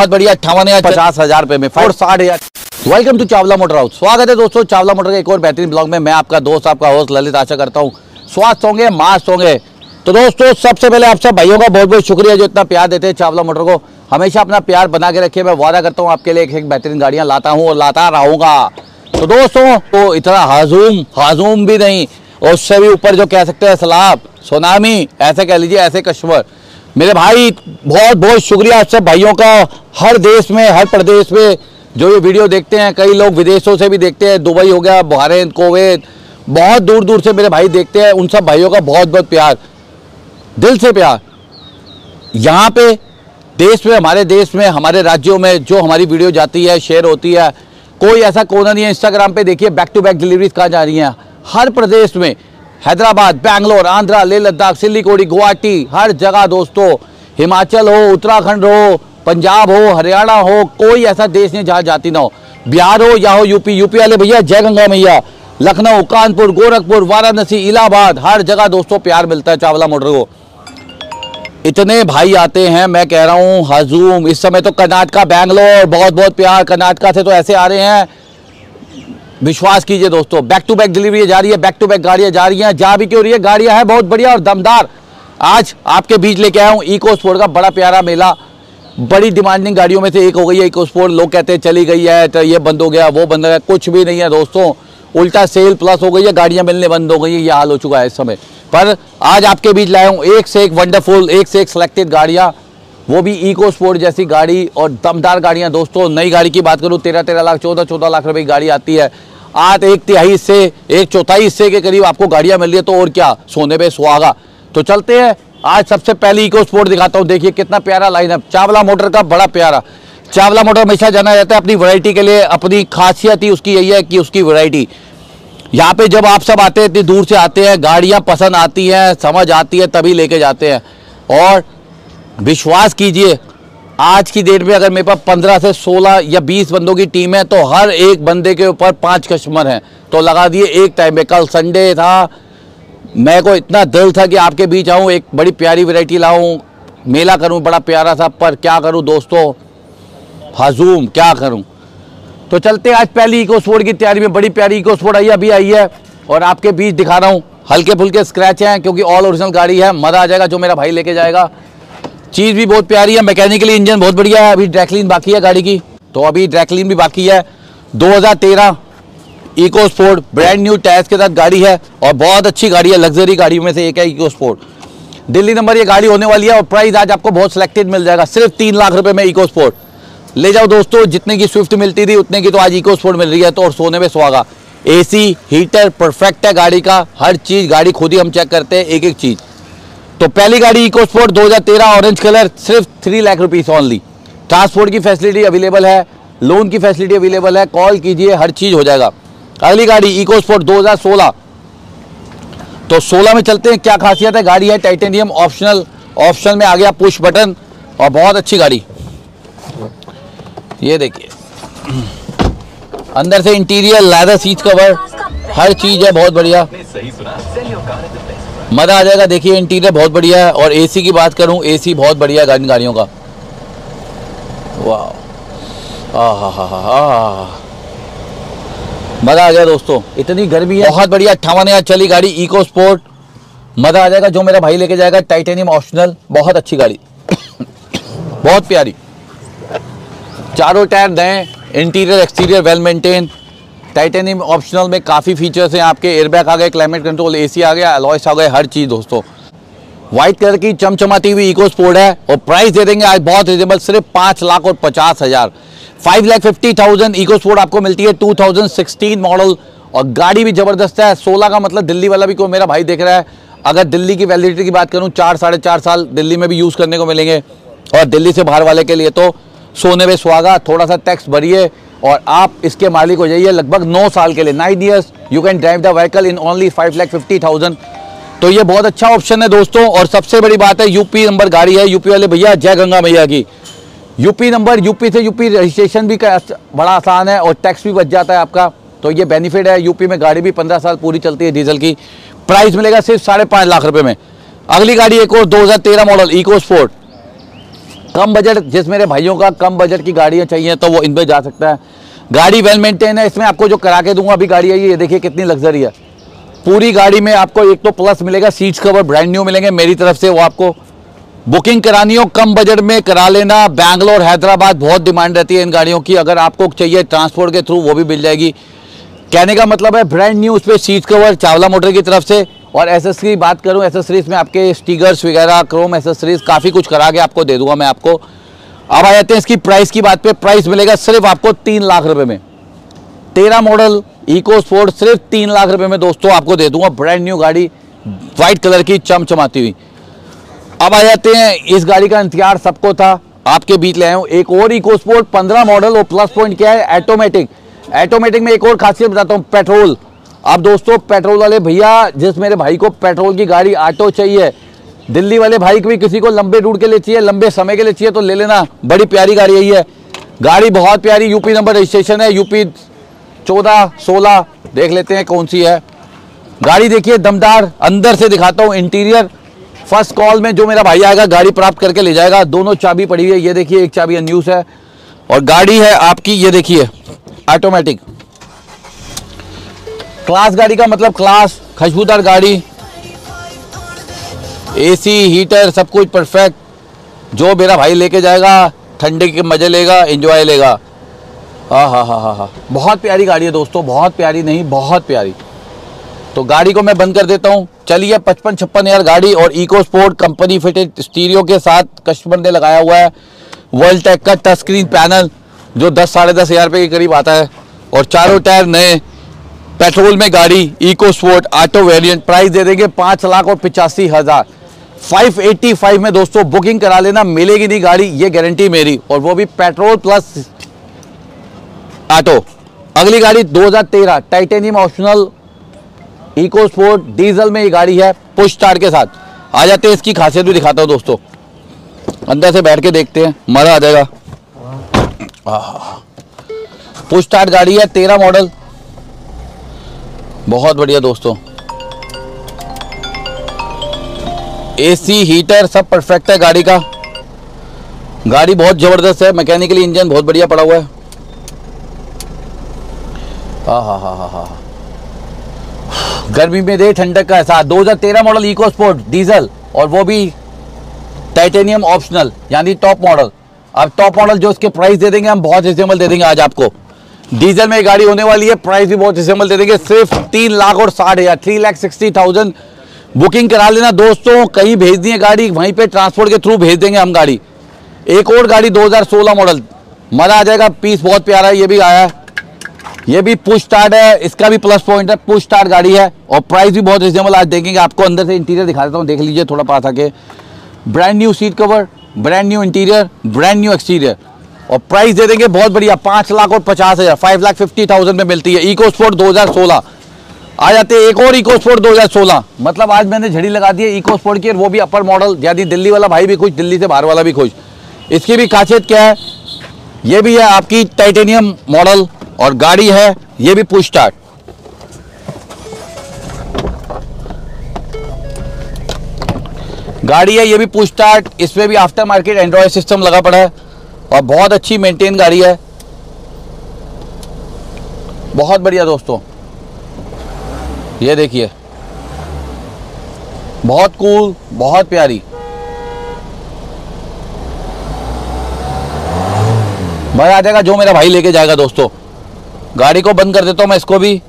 बहुत बढ़िया अट्ठावन हज़ार पचास हज़ार रुपए में फोर साठ हज़ार। Welcome to Chawla motor house स्वागत है दोस्तों चावला मोटर के एक और बेहतरीन ब्लॉग में। मैं आपका दोस्त आपका होस्ट ललित आशा करता हूँ। स्वास्थ्य होंगे मास्क होंगे। तो दोस्तों सबसे पहले आप सब भाइयों का बहुत बहुत शुक्रिया जो इतना प्यार देते हैं चावला मोटर को। हमेशा अपना प्यार बना के रखिए। मैं वादा करता हूँ आपके लिए एक एक बेहतरीन गाड़ियाँ लाता हूँ और लाता रहूँगा। तो दोस्तों तो इतना हाजूम हाजूम भी नहीं और उससे भी ऊपर जो कह सकते हैं सलाब सोनामी ऐसे कह लीजिए ऐसे कस्टमर। मेरे भाई, बहुत बहुत शुक्रिया आप सब भाइयों का। हर देश में, हर प्रदेश में जो ये वीडियो देखते हैं, कई लोग विदेशों से भी देखते हैं, दुबई हो गया, बहरीन, कोवैत, बहुत दूर दूर से मेरे भाई देखते हैं, उन सब भाइयों का बहुत बहुत प्यार, दिल से प्यार। यहाँ पे देश में, हमारे देश में, हमारे राज्यों में जो हमारी वीडियो जाती है, शेयर होती है, कोई ऐसा कोना नहीं है इंस्टाग्राम पे देखिए बैक टू बैक डिलीवरीज कहाँ जा रही हैं। हर प्रदेश में हैदराबाद, बैंगलोर, आंध्रा, लेह, लद्दाख, सिल्लीकोड़ी, गुवाहाटी, हर जगह दोस्तों, हिमाचल हो, उत्तराखंड हो, पंजाब हो, हरियाणा हो, कोई ऐसा देश नहीं जहाँ जाती ना हो। बिहार हो या हो, यूपी यूपी वाले भैया, जय गंगा मैया। लखनऊ, कानपुर, गोरखपुर, वाराणसी, इलाहाबाद, हर जगह दोस्तों प्यार मिलता है चावला मोटर को। इतने भाई आते हैं, मैं कह रहा हूँ, हजूम, इस समय तो कर्नाटका, बैंगलोर बहुत बहुत प्यार, कर्नाटका से तो ऐसे आ रहे हैं। विश्वास कीजिए दोस्तों बैक टू बैक डिलीवरी जा रही है बैक टू बैक गाड़ियाँ जा रही हैं जहाँ भी क्यों रही है? गाड़ियाँ हैं, बहुत बढ़िया और दमदार। आज आपके बीच लेके आया हूँ इको स्पोर्ट का बड़ा प्यारा मेला। बड़ी डिमांडिंग गाड़ियों में से एक हो गई है इको स्पोर्ट लोग कहते हैं, चली गई है तो ये बंद हो गया, वो बंद हो गया। कुछ भी नहीं है दोस्तों। उल्टा सेल प्लस हो गई है, गाड़ियाँ मिलने बंद हो गई है, ये हाल हो चुका है इस समय। पर आज आपके बीच लाया हूँ एक से एक वंडरफुल एक से एक सिलेक्टेड गाड़ियाँ। वो भी इको स्पोर्ट जैसी गाड़ी और दमदार गाड़ियाँ। दोस्तों, नई गाड़ी की बात करूँ तेरह तेरह लाख चौदह चौदह लाख रुपए की गाड़ी आती है। आज एक तिहाई हिस्से एक चौथाई हिस्से के करीब आपको गाड़ियाँ मिल रही है तो और क्या? सोने पे सुहागा। तो चलते हैं। आज सबसे पहले इको स्पोर्ट दिखाता हूँ। देखिए, कितना प्यारा लाइन है चावला मोटर का बड़ा प्यारा। चावला मोटर हमेशा जाना जाता है अपनी वैरायटी के लिए। अपनी खासियत ही उसकी यही है कि उसकी वैरायटी यहाँ पे जब आप सब आते हैं, इतनी दूर से आते हैं, गाड़ियाँ पसंद आती हैं, समझ आती है, तभी लेके जाते हैं। और विश्वास कीजिए, आज की डेट में अगर मेरे पास पंद्रह से सोलह या बीस बंदों की टीम है तो हर एक बंदे के ऊपर पाँच कस्टमर हैं। तो लगा दिए एक टाइम में कल संडे था मैं को इतना दिल था कि आपके बीच आऊँ, एक बड़ी प्यारी वैरायटी लाऊँ, मेला करूँ, बड़ा प्यारा सा, पर क्या करूँ दोस्तों? हजूम, क्या करूँ? तो चलते आज पहली इको स्पोर्ट की तैयारी में। बड़ी प्यारी इको स्पोर्ट आई अभी आई है, और आपके बीच दिखा रहा हूँ। हल्के फुल्के स्क्रैच हैं, क्योंकि ऑल ओरिजिनल गाड़ी है, मज़ा आ जाएगा, जो मेरा भाई लेके जाएगा। चीज़ भी बहुत प्यारी है, मैकेनिकली इंजन बहुत बढ़िया है, अभी ड्रैकलिन बाकी है गाड़ी की। तो अभी ड्रैकलिन भी बाकी है। 2013 EcoSport brand new tyres के साथ गाड़ी है और बहुत अच्छी गाड़ी है लग्जरी गाड़ी में से एक है इको स्पोर्ट दिल्ली नंबर ये गाड़ी होने वाली है और प्राइस आज आपको बहुत सिलेक्टेड मिल जाएगा, सिर्फ़ तीन लाख रुपए में इको स्पोर्ट ले जाओ दोस्तों, जितने की स्विफ्ट मिलती थी, उतने की तो आज इको स्पोर्ट मिल रही है तो और सोने में सुहागा। एसी हीटर परफेक्ट है गाड़ी का, हर चीज़, गाड़ी खुद ही हम चेक करते हैं एक एक चीज़। तो पहली गाड़ी इको स्पोर्ट 2013 ऑरेंज कलर, सिर्फ़ three lakh rupees only transport की फैसिलिटी अवेलेबल है लोन की फैसिलिटी अवेलेबल है कॉल कीजिए, हर चीज़ हो जाएगा। अगली गाड़ी इको स्पोर्ट 2016 तो 16 में चलते हैं, क्या खासियत है? गाड़ी है टाइटेनियम ऑप्शनल ऑप्शन में आ गया पुश बटन और बहुत अच्छी गाड़ी। ये देखिए। अंदर से इंटीरियर लैदर सीट कवर हर चीज़ है, बहुत बढ़िया। मज़ा आ जाएगा। देखिए इंटीरियर बहुत बढ़िया है और एसी की बात करूँ एसी बहुत बढ़िया है गाड़ियों का। वाह हा हा हा मज़ा आ गया दोस्तों। इतनी गर्मी है। बहुत बढ़िया, अट्ठावन हज़ार चली गाड़ी इको स्पोर्ट मज़ा आ जाएगा। जो मेरा भाई लेके जाएगा टाइटेनियम ऑप्शनल बहुत अच्छी गाड़ी। बहुत प्यारी। चारों टायर नए interior exterior well maintain Titanium optional में काफ़ी फीचर्स हैं आपके एयरबैग आ गए क्लाइमेट कंट्रोल एसी आ गया अलॉयस आ गए, हर चीज़ दोस्तों। व्हाइट कलर की चमचमाती हुई इको स्पोर्ट है और प्राइस दे देंगे आज बहुत रिजनेबल सिर्फ़ पाँच लाख और पचास हज़ार। Five lakh fifty thousand EcoSport आपको मिलती है टू थाउज़ेंड सिक्सटीन मॉडल और गाड़ी भी ज़बरदस्त है। सोलह का मतलब दिल्ली वाला भी कोई मेरा भाई देख रहा है। अगर दिल्ली की वैलिडिटी की बात करूँ, चार, साढ़े चार साल दिल्ली में भी यूज़ करने को मिलेंगे। और दिल्ली से बाहर वाले के लिए तो सोने में सुहागा, थोड़ा सा टैक्स भरिए और आप इसके मालिक हो जाइए लगभग नौ साल के लिए nine years you can drive the vehicle in only five lakh fifty thousand तो ये बहुत अच्छा ऑप्शन है दोस्तों, और सबसे बड़ी बात है यूपी नंबर गाड़ी है यूपी वाले भैया, जय गंगा मैया की। यूपी नंबर यूपी से यूपी रजिस्ट्रेशन भी बड़ा आसान है और टैक्स भी बच जाता है आपका। तो ये बेनिफिट है यूपी में गाड़ी भी पंद्रह साल पूरी चलती है डीजल की। प्राइस मिलेगा सिर्फ़ साढ़े पाँच लाख रुपये में। अगली गाड़ी एक और 2013 मॉडल इको स्पोर्ट कम बजट, जिस मेरे भाइयों का कम बजट की गाड़ियाँ चाहिए तो वो इन पर जा सकता है। गाड़ी वेल मेंटेन है, इसमें आपको जो करा के दूँगा, अभी गाड़ी आई है, ये देखिए कितनी लग्जरी है। पूरी गाड़ी में आपको एक तो प्लस मिलेगा सीट्स कवर ब्रांड न्यू मिलेंगे, मेरी तरफ़ से वो आपको बुकिंग करानी हो, कम बजट में करा लेना। बैंगलोर, हैदराबाद, बहुत डिमांड रहती है इन गाड़ियों की, अगर आपको चाहिए ट्रांसपोर्ट के थ्रू वो भी मिल जाएगी। कहने का मतलब है ब्रांड न्यू उस पर सीट कवर चावला मोटर की तरफ़ से और एसेसरी बात करूँ एसेसरीज में आपके स्टिकर्स वगैरह क्रोम एसेसरीज काफ़ी कुछ करा के आपको दे दूँगा मैं आपको। अब आ जाते हैं इसकी प्राइस की बात पे। प्राइस मिलेगा सिर्फ़ आपको तीन लाख रुपए में। तेरह मॉडल इको स्पोर्ट सिर्फ़ तीन लाख रुपए में दोस्तों आपको दे दूँगा। ब्रांड न्यू गाड़ी व्हाइट कलर की चमचमाती हुई। अब आ जाते हैं, इस गाड़ी का इंतज़ार सबको था। आपके बीच ले आए हूँ। एक और इको स्पोर्ट पंद्रह मॉडल और प्लस पॉइंट क्या है? ऑटोमेटिक ऑटोमेटिक में एक और खासियत बताता हूँ पेट्रोल अब दोस्तों, पेट्रोल वाले भैया, जिस मेरे भाई को पेट्रोल की गाड़ी ऑटो चाहिए, दिल्ली वाले भाई को भी किसी को लंबे रूट के लिए चाहिए, लंबे समय के लिए चाहिए तो ले लेना। बड़ी प्यारी गाड़ी यही है। गाड़ी बहुत प्यारी यूपी नंबर रजिस्ट्रेशन है यूपी चौदह, सोलह, देख लेते हैं कौन सी है। गाड़ी देखिए, दमदार, अंदर से दिखाता हूँ इंटीरियर फ़र्स्ट कॉल में जो मेरा भाई आएगा, गाड़ी प्राप्त करके ले जाएगा। दोनों चाबी पड़ी हुई है, ये देखिए, एक चाबी न्यूज़ है। और गाड़ी है आपकी, ये देखिए ऑटोमेटिक क्लास गाड़ी का मतलब क्लास खुशबूदार गाड़ी एसी हीटर सब कुछ परफेक्ट जो मेरा भाई लेके जाएगा, ठंडे के मज़े लेगा एंजॉय लेगा। हाँ हाँ हाँ हाँ हाँ। बहुत प्यारी गाड़ी है दोस्तों, बहुत प्यारी नहीं, बहुत प्यारी। तो गाड़ी को मैं बंद कर देता हूँ। चलिए, पचपन, छप्पन हज़ार गाड़ी और EcoSport company fitted stereo के साथ कस्टमर ने लगाया हुआ है वर्ल्ड टेक का टच स्क्रीन पैनल जो दस, साढ़े दस हज़ार रुपये के करीब आता है। और चारों टायर नए पेट्रोल में गाड़ी EcoSport auto variant price दे देंगे पाँच लाख और पिचासी हज़ार। 585 में दोस्तों बुकिंग करा लेना, मिलेगी नहीं गाड़ी, ये गारंटी मेरी। और वो भी पेट्रोल प्लस ऑटो अगली गाड़ी 2013 titanium optional EcoSport diesel में ये गाड़ी है पुश स्टार्ट के साथ। आ जाते हैं, इसकी खासियत भी दिखाता हूँ दोस्तों। अंदर से बैठ के देखते हैं, मज़ा आ जाएगा। पुश स्टार्ट गाड़ी है, तेरह मॉडल बहुत बढ़िया दोस्तों। एसी हीटर सब परफेक्ट है गाड़ी का। गाड़ी बहुत ज़बरदस्त है मैकेनिकली इंजन बहुत बढ़िया पड़ा हुआ है। हाँ हाँ हाँ हाँ हाँ गर्मी में दे ठंडक का एहसास। 2013 मॉडल इको स्पोर्ट डीजल और वो भी टाइटेनियम ऑप्शनल यानी टॉप मॉडल अब टॉप मॉडल जो इसके प्राइस दे देंगे, हम बहुत रिजनेबल दे देंगे आज आपको। डीजल में गाड़ी होने वाली है। प्राइस भी बहुत रिजनेबल दे देंगे। सिर्फ़ तीन लाख और साठ हज़ार three lakh sixty thousand booking करा लेना दोस्तों। कहीं भेज दिए गाड़ी, वहीं पे ट्रांसपोर्ट के थ्रू भेज देंगे हम गाड़ी। एक और गाड़ी 2016 मॉडल मज़ा आ जाएगा। पीस बहुत प्यारा है, ये भी आया है। ये भी पुश स्टार्ट है। इसका भी प्लस पॉइंट है। पुश स्टार्ट गाड़ी है। और प्राइस भी बहुत रिजनेबल आज देखेंगे आपको अंदर से इंटीरियर दिखा देता हूँ। देख लीजिए थोड़ा पास आके। Brand new seat cover brand new interior brand new exterior और प्राइस दे देंगे बहुत बढ़िया, पाँच लाख और पचास हज़ार फाइव लाख फिफ्टी थाउज़ेंड में मिलती है। इको स्पोर्ट दो हज़ार सोलह। आ जाते हैं एक और इको स्पोर्ट 2016 मतलब आज मैंने झड़ी लगा दी है इको स्पोर्ट की वो भी अपर मॉडल यानी दिल्ली वाला भाई भी खुश, दिल्ली से बाहर वाला भी खुश। इसकी भी खासियत क्या है? ये भी है आपकी टाइटेनियम मॉडल और गाड़ी है, ये भी पुश स्टार्ट गाड़ी है, ये भी पुश स्टार्ट इसमें भी आफ्टर मार्केट एंड्रॉयड सिस्टम लगा पड़ा है। और बहुत अच्छी मेंटेन गाड़ी है। बहुत बढ़िया दोस्तों। ये देखिए। बहुत कूल बहुत प्यारी। मज़ा आ जाएगा, जो मेरा भाई लेके जाएगा दोस्तों। गाड़ी को बंद कर देता हूँ मैं इसको भी।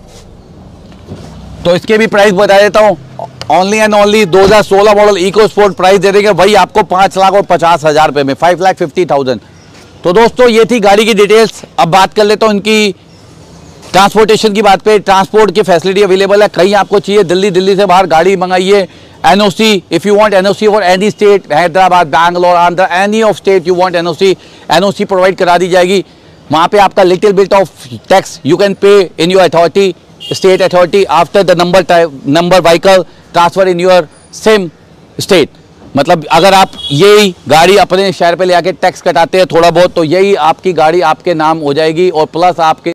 तो इसके भी प्राइस बता देता हूँ। Only and only 2016 model EcoSport price दे देंगे। भाई आपको पाँच लाख और पचास हज़ार रुपए में फाइव लाख फिफ्टी थाउज़ेंड तो दोस्तों, ये थी गाड़ी की डिटेल्स अब बात कर लेता हूँ इनकी ट्रांसपोर्टेशन की बात पे. ट्रांसपोर्ट की फैसिलिटी अवेलेबल है, कहीं आपको चाहिए, दिल्ली दिल्ली से बाहर गाड़ी मंगाइए. NOC if you want NOC for any state Hyderabad, Bangalore, Andhra any of state you want NOC NOC provide करा दी जाएगी. वहाँ पे आपका little bit of tax you can pay in your authority state authority after the number number vehicle transfer in your same state मतलब अगर आप यही गाड़ी अपने शहर पे ले आके टैक्स कटाते हैं थोड़ा बहुत तो यही आपकी गाड़ी आपके नाम हो जाएगी और प्लस आपके